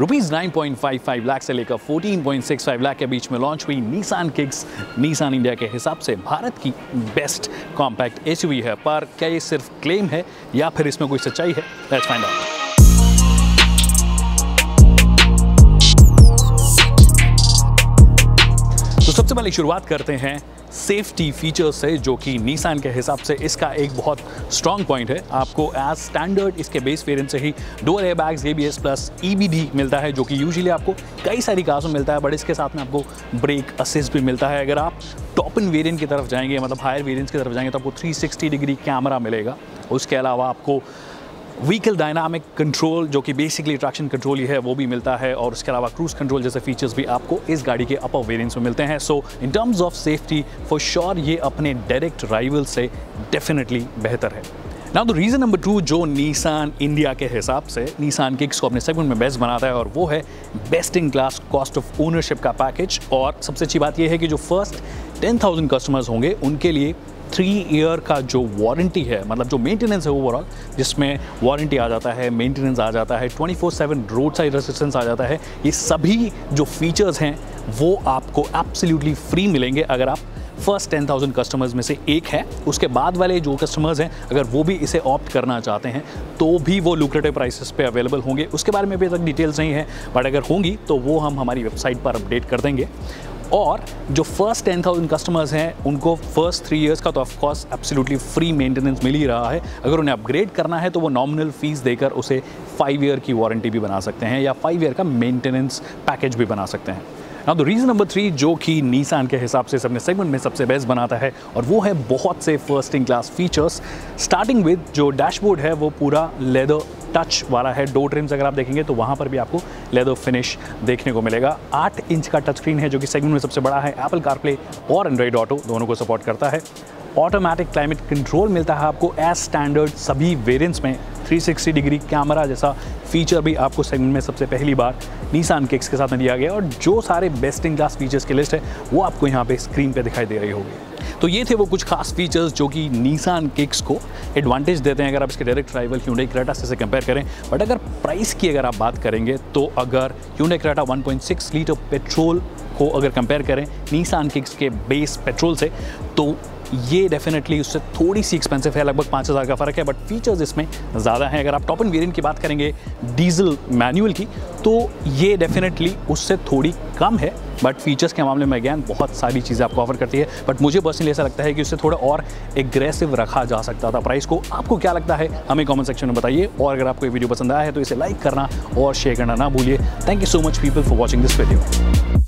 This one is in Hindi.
रुपीज़ 9.55 लाख से लेकर 14.65 लाख के बीच में लॉन्च हुई निसान किक्स निसान इंडिया के हिसाब से भारत की बेस्ट कॉम्पैक्ट एसयूवी है। पर क्या ये सिर्फ़ क्लेम है या फिर इसमें कोई सच्चाई है? लेट्स फाइंड आउट पहले शुरुआत करते हैं सेफ्टी फीचर्स से, जो कि नीसान के हिसाब से इसका एक बहुत स्ट्रॉन्ग पॉइंट है। आपको एज स्टैंडर्ड इसके बेस वेरिएंट से ही dual airbags A plus E B D मिलता है, जो कि यूजुअली आपको कई सारी कार्स में मिलता है बट इसके साथ में आपको ब्रेक असिस्ट भी मिलता है। अगर आप टॉप इन वेरिएंट की तरफ़ जाएँगे मतलब हायर वेरिएंट्स की तरफ़ जाएँगे तो आपको 360 डिग्री कैमरा मिलेगा। उसके अलावा आपको व्हीकल डायनामिक कंट्रोल जो कि बेसिकली ट्रैक्शन कंट्रोल ही है, वो भी मिलता है और उसके अलावा क्रूज कंट्रोल जैसे फीचर्स भी आपको इस गाड़ी के अपर वेरिएंट्स में मिलते हैं। So in terms of safety for sure ये अपने डायरेक्ट राइवल से डेफिनेटली बेहतर है। Now the reason number two जो नीसान इंडिया के हिसाब से नीसान किक्स को अपने सेगमेंट में बेस्ट बनाता है और वो है best in class cost of ownership का पैकेज और सबसे अच्छी बात यह है कि जो फ़र्स्ट टेन थाउज़ेंड कस्टमर्स होंगे, उनके लिए थ्री ईयर का जो वारंटी है मतलब जो मेंटेनेंस है ओवरऑल जिसमें वारंटी आ जाता है मेंटेनेंस आ जाता है 24 सेवन रोड साइड रेसिस्टेंस आ जाता है, ये सभी जो फीचर्स हैं, वो आपको एब्सोल्युटली फ्री मिलेंगे अगर आप फ़र्स्ट टेन थाउज़ेंड कस्टमर्स में से एक है। उसके बाद वाले जो कस्टमर्स हैं, अगर वो भी इसे ऑप्ट करना चाहते हैं तो भी वो लुक्रेटिव प्राइसेस पे अवेलेबल होंगे। उसके बारे में अभी तक डिटेल्स नहीं है बट अगर होंगी तो वो हम हमारी वेबसाइट पर अपडेट कर देंगे। और जो फ़र्स्ट टेन थाउज़ेंड कस्टमर्स हैं, उनको फ़र्स्ट थ्री इयर्स का तो of course absolutely free maintenance मिल ही रहा है। अगर उन्हें अपग्रेड करना है तो वो नॉमिनल फ़ीस देकर उसे फाइव ईयर की वारंटी भी बना सकते हैं या फाइव ईयर का मेंटेनेंस पैकेज भी बना सकते हैं। Now the reason number three जो कि नीसान के हिसाब से अपने सेगमेंट में सबसे बेस्ट बनाता है, और वो है बहुत से first in class features starting with जो डैशबोर्ड है, वो पूरा लेदर टच वाला है डो ट्रिम्स अगर आप देखेंगे तो वहाँ पर भी आपको लेदर फिनिश देखने को मिलेगा। आठ इंच का टच स्क्रीन है, जो कि सेगमेंट में सबसे बड़ा है। एप्पल कारप्ले और एंड्रॉइड ऑटो दोनों को सपोर्ट करता है। ऑटोमेटिक क्लाइमेट कंट्रोल मिलता है आपको एज स्टैंडर्ड सभी वेरिएंट्स में। 360 डिग्री कैमरा जैसा फीचर भी आपको सेगमेंट में सबसे पहली बार नीसान किक्स के साथ में दिया गया और जो सारे बेस्ट इन क्लास फीचर्स की लिस्ट है, वो आपको यहाँ पे स्क्रीन पे दिखाई दे रही होगी। तो ये थे वो कुछ खास फीचर्स जो कि नीसान किक्स को एडवांटेज देते हैं अगर आप इसके डायरेक्ट राइवल ह्यूंडई क्रेटा से कंपेयर करें। बट अगर प्राइस की अगर आप बात करेंगे तो अगर ह्यूंडई क्रेटा 1.6 लीटर पेट्रोल को अगर कंपेयर करें नीसान किक्स के बेस पेट्रोल से तो ये डेफिनेटली उससे थोड़ी सी एक्सपेंसिव है, लगभग पाँच हज़ार का फ़र्क है बट फीचर्स इसमें ज़्यादा हैं। अगर आप टॉप एंड वेरिएंट की बात करेंगे डीजल मैनुअल की तो ये डेफिनेटली उससे थोड़ी कम है बट फीचर्स के मामले में अगैन बहुत सारी चीज़ें आपको ऑफ़र करती है। बट मुझे पर्सनली ऐसा लगता है कि उससे थोड़ा और एग्रेसिव रखा जा सकता था प्राइस को। आपको क्या लगता है, हमें कमेंट सेक्शन में बताइए, और अगर आपको ये वीडियो पसंद आया है तो इसे लाइक करना और शेयर करना ना भूलिए। Thank you so much people for watching this video